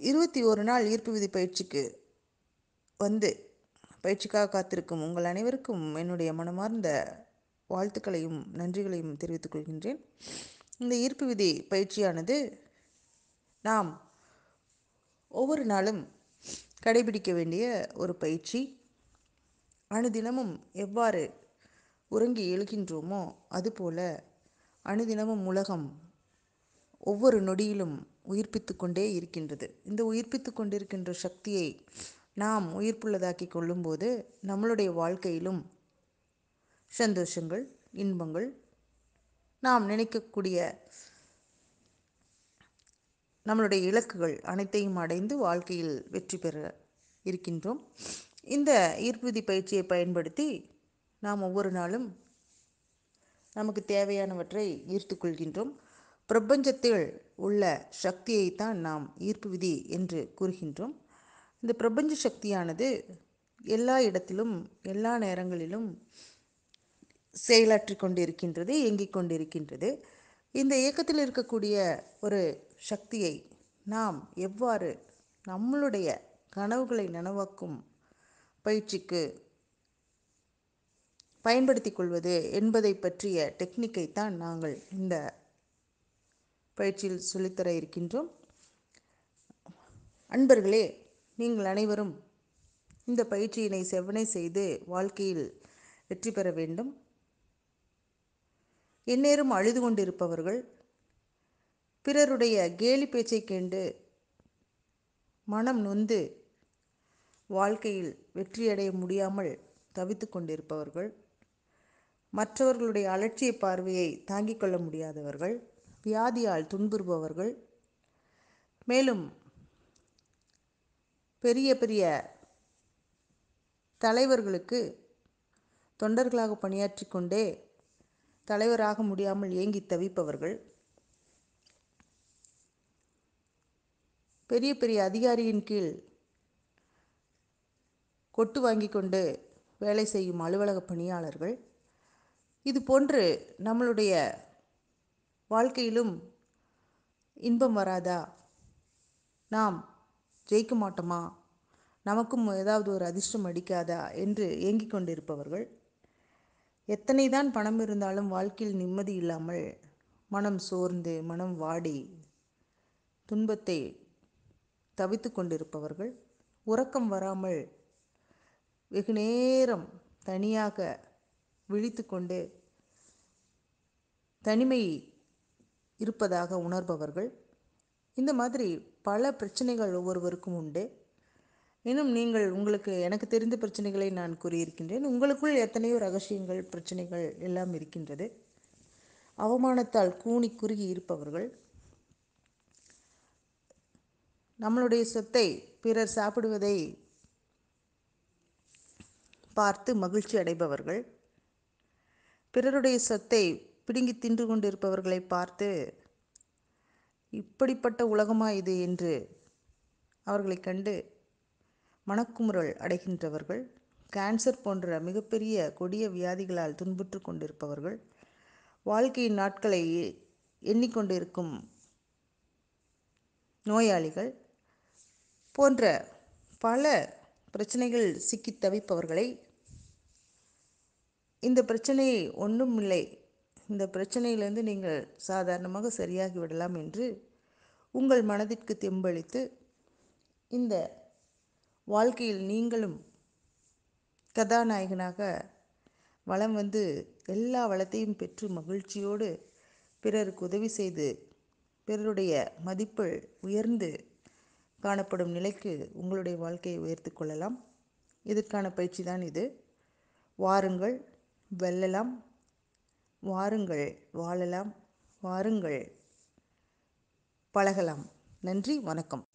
இருபத்தி ஒரு நாள் ஈர்ப்பு விதி பயிற்சிக்கு வந்து பயிற்சிக்காக காத்திருக்கும் உங்கள் அனைவருக்கும் என்னுடைய மனமார்ந்த வாழ்த்துக்களையும் நன்றிகளையும் தெரிவித்துக் கொள்கின்றேன். இந்த ஈர்ப்பு விதி பயிற்சியானது நாம் ஒவ்வொரு நாளும் கடைபிடிக்க வேண்டிய ஒரு பயிற்சி. அணுதினமும் எவ்வாறு உறங்கி எழுகின்றோமோ அதுபோல அணுதினமும் உலகம் ஒவ்வொரு நொடியிலும் உயிர்ப்பித்து கொண்டே இருக்கின்றது. இந்த உயிர்ப்பித்து கொண்டிருக்கின்ற சக்தியை நாம் உயிர்ப்புள்ளதாக்கி கொள்ளும்போது நம்மளுடைய வாழ்க்கையிலும் சந்தோஷங்கள் இன்பங்கள் நாம் நினைக்கக்கூடிய நம்மளுடைய இலக்குகள் அனைத்தையும் அடைந்து வாழ்க்கையில் வெற்றி பெற இருக்கின்றோம். இந்த ஈர்ப்புதி பயிற்சியை பயன்படுத்தி நாம் ஒவ்வொரு நாளும் நமக்கு தேவையானவற்றை ஈர்த்து கொள்கின்றோம். பிரபஞ்சத்தில் உள்ள சக்தியைத்தான் நாம் ஈர்ப்பு விதி என்று கூறுகின்றோம். இந்த பிரபஞ்ச சக்தியானது எல்லா இடத்திலும் எல்லா நேரங்களிலும் செயலாற்றி கொண்டிருக்கின்றது இயங்கிக் கொண்டிருக்கின்றது. இந்த இயக்கத்தில் இருக்கக்கூடிய ஒரு சக்தியை நாம் எவ்வாறு நம்மளுடைய கனவுகளை நனவாக்கும் பயிற்சிக்கு பயன்படுத்தி கொள்வது என்பதை பற்றிய டெக்னிக்கை தான் நாங்கள் இந்த பயிற்சியில் சொல்லித்தர இருக்கின்றோம். அன்பர்களே நீங்கள் அனைவரும் இந்த பயிற்சியினை செவ்வனை செய்து வாழ்க்கையில் வெற்றி பெற வேண்டும். எந்நேரம் அழுது கொண்டிருப்பவர்கள் பிறருடைய கேலி பேச்சை கேண்டு மனம் நொந்து வாழ்க்கையில் வெற்றியடைய முடியாமல் தவித்து கொண்டிருப்பவர்கள் மற்றவர்களுடைய அலட்சிய பார்வையை தாங்கிக் கொள்ள முடியாதவர்கள் வியாதியால் துன்புறுபவர்கள். மேலும் பெரிய பெரிய தலைவர்களுக்கு தொண்டர்களாக பணியாற்றி கொண்டே தலைவராக முடியாமல் ஏங்கி தவிப்பவர்கள். பெரிய பெரிய அதிகாரியின் கீழ் கொட்டு வாங்கி கொண்டு வேலை செய்யும் அலுவலக பணியாளர்கள். இது போன்று நம்மளுடைய வாழ்க்கையிலும் இன்பம் வராதா? நாம் ஜெயிக்க மாட்டோமா? நமக்கும் ஏதாவது ஒரு அதிர்ஷ்டம் அடிக்காதா? என்று ஏங்கிக் கொண்டிருப்பவர்கள் எத்தனை தான் பணம் இருந்தாலும் வாழ்க்கையில் நிம்மதி இல்லாமல் மனம் சோர்ந்து மனம் வாடி துன்பத்தை தவித்து கொண்டிருப்பவர்கள் உறக்கம் வராமல் வெகு நேரம் தனியாக விழித்து கொண்டு தனிமை இருப்பதாக உணர்பவர்கள். இந்த மாதிரி பல பிரச்சனைகள் ஒவ்வொருவருக்கும் உண்டு. இன்னும் நீங்கள் உங்களுக்கு எனக்கு தெரிந்த பிரச்சனைகளை நான் கூறியிருக்கின்றேன். உங்களுக்குள் எத்தனையோ ரகசியங்கள் பிரச்சனைகள் எல்லாம் இருக்கின்றது. அவமானத்தால் கூனி குறுகி இருப்பவர்கள். நம்மளுடைய சொத்தை பிறர் சாப்பிடுவதை பார்த்து மகிழ்ச்சி அடைபவர்கள். பிறருடைய சொத்தை பிடுங்கி தின்று கொண்டிருப்பவர்களை பார்த்து இப்படிப்பட்ட உலகமா இது? என்று அவர்களை கண்டு மனக்குமுறல் அடைகின்றவர்கள் கேன்சர் போன்ற மிகப்பெரிய கொடிய வியாதிகளால் துன்புற்று கொண்டிருப்பவர்கள் வாழ்க்கையின் நாட்களை எண்ணிக்கொண்டிருக்கும் நோயாளிகள் போன்ற பல பிரச்சனைகள் சிக்கி தவிப்பவர்களை இந்த பிரச்சனை ஒன்றும் இல்லை இந்த பிரச்சனையிலிருந்து நீங்கள் சாதாரணமாக சரியாகி விடலாம் என்று உங்கள் மனதிற்கு தெம்பளித்து இந்த வாழ்க்கையில் நீங்களும் கதாநாயகனாக வளம் வந்து எல்லா வளத்தையும் பெற்று மகிழ்ச்சியோடு பிறருக்கு உதவி செய்து பிறருடைய மதிப்பு உயர்ந்து காணப்படும் நிலைக்கு உங்களுடைய வாழ்க்கையை உயர்த்து கொள்ளலாம். இதற்கான பயிற்சி தான் இது. வாருங்கள் வெல்லலாம். வாருங்கள் வாழலாம் வாருங்கள். பழகலாம். நன்றி வணக்கம்.